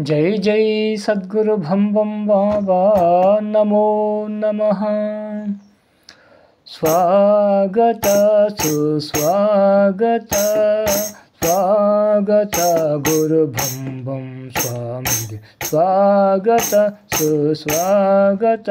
जय जय सद्गुरु भम बम बाबा नमो नमः। स्वागत सुस्वागत, स्वागत गुरु भम बम स्वामी स्वागत सुस्वागत।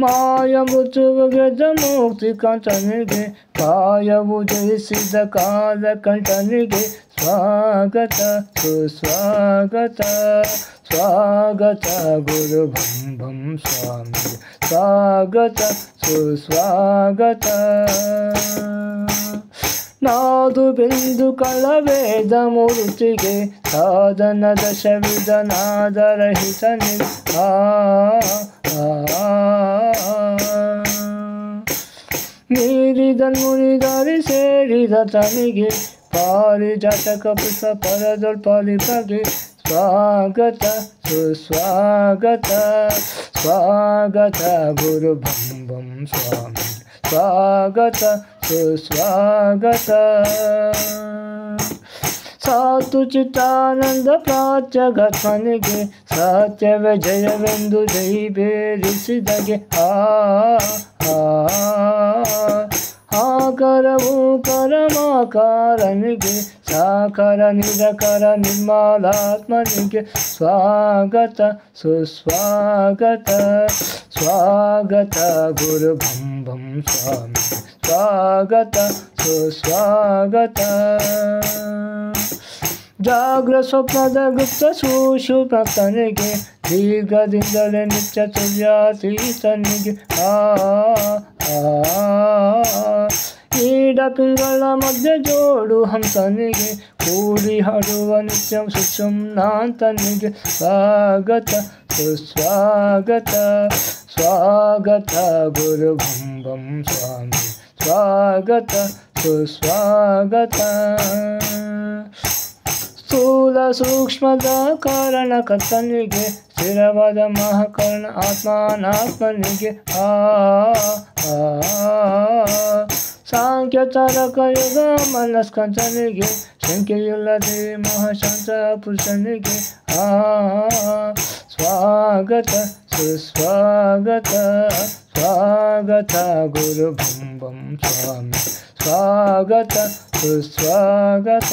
ಮಾಯ ಮೃತ್ಯುವಿಗೆ ಮುಕ್ತಿ ಕಂಠನಿಗೆ ಕಾಯವು ಜಯಿಸಿದ ಕಾಲ ಕಂಠನಿಗೆ ಸ್ವಾಗತ ಸುಸ್ವಾಗತ ಸ್ವಾಗತ ಗುರು ಭಂ ಭಂ ಸ್ವಾಮಿ ಸ್ವಾಗತ ಸುಸ್ವಾಗತ ನಾದು ಬಿಂದು মুনিদারি সে पारी চামিগে পারি জাতক পুষ্প পরদল পরিপাগে स्वागत सुस्वागत स्वागत गुरु बम भम स्वामी. स्वागत सातु सातुचितानंद प्राच्य घत्मनिगे सत्य विजय बिंदु जय बेरिसिदगे आ, आ, आ, आ. ಆಕರವು ಪರಮಾಕಾರನಿಗೆ ಸಾಕರ ನಿರಕರ ನಿರ್ಮಲಾತ್ಮನಿಗೆ ಸ್ವಾಗತ ಸುಸ್ವಾಗತ ಸ್ವಾಗತ ಗುರು ಭಂ ಭಂ ಸ್ವಾಮಿ ಸ್ವಾಗತ ಸುಸ್ವಾಗತ ಜಾಗ್ರ ಸ್ವಪ್ನದ ಗುಪ್ತ ಸುಷುಪ್ತನಿಗೆ ದೀರ್ಘದಿಂದಲೇ ನಿತ್ಯ ತುರ್ಯಾತೀತನಿಗೆ ಆ ಈಡ ಪಿಂಗಳ ಮಧ್ಯೆ ಜೋಡು ಹಂಸನಿಗೆ ಕೂಡಿ ಹಾಡುವ ನಿತ್ಯ ಸುಷುಮ್ನಾಂತನಿಗೆ ಸ್ವಾಗತ ಸುಸ್ವಾಗತ ಸ್ವಾಗತ ಗುರು ಭಂ ಭಂ ಸ್ವಾಮಿ ಸ್ವಾಗತ ಸುಸ್ವಾಗತ ಸ್ಥೂಲ ಸೂಕ್ಷ್ಮದ ಕಾರಣ ಕರ್ತನಿಗೆ ಸ್ಥಿರವಾದ ಮಹಾಕರ್ಣ ಆತ್ಮಾನಾತ್ಮನಿಗೆ ಆ ಸಾಂಖ್ಯ ತಾರಕ ಯುಗ ಮನಸ್ಕಂತನಿಗೆ ಶಂಕೆಯಿಲ್ಲದೆ ಮಹಾಶಾಂತ ಪುರುಷನಿಗೆ ಆ ಸ್ವಾಗತ ಸುಸ್ವಾಗತ ಸ್ವಾಗತ ಗುರು ಭಂ ಭಂ ಸ್ವಾಮಿ ಸ್ವಾಗತ ಸುಸ್ವಾಗತ